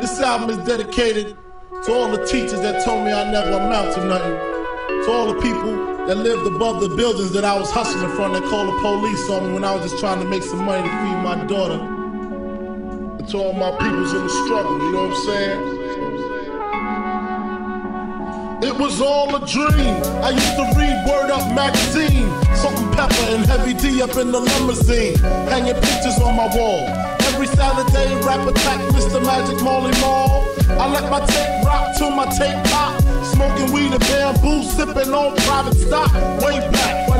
This album is dedicated to all the teachers that told me I never amount to nothing. To all the people that lived above the buildings that I was hustling in from that called the police on me when I was just trying to make some money to feed my daughter. And to all my peoples in the struggle, you know what I'm saying? It was all a dream. I used to read Word Up magazine, Salt-N-Pepa and Heavy D up in the limousine, hanging pictures on my wall. Every Saturday, rap attack, Mr. Magic Marley Marl. I let my tape rock till my tape pop. Smoking weed and bamboo, sipping on private stock. Way back when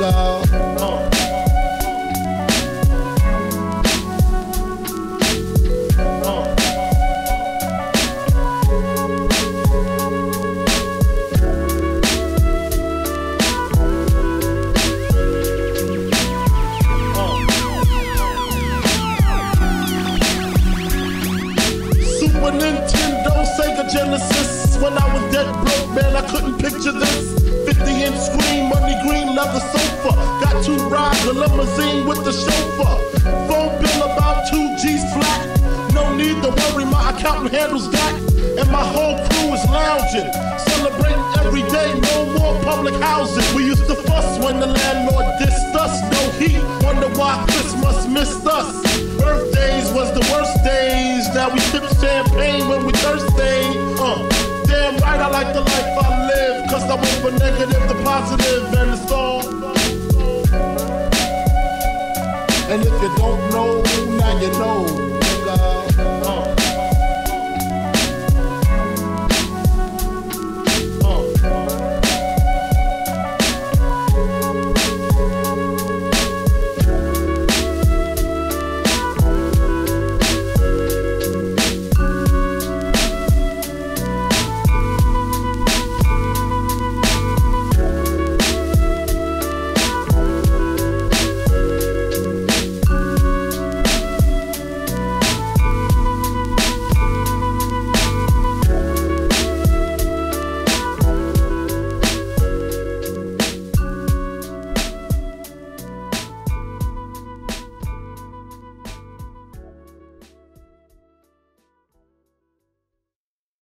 Super Nintendo, Sega Genesis. When I was dead broke, man, I couldn't picture this. Leather sofa. Got two rides, a limousine with the chauffeur. Phone bill about two G's flat. No need to worry, my accountant handles that. And my whole crew is lounging. Celebrating every day, no more public housing. We used to fuss when the landlord dissed us. No heat, wonder why Christmas missed us. Birthdays was the worst days. Now we sip champagne when we thirsty. Uh, damn right, I like the I went from negative to positive, and it's all.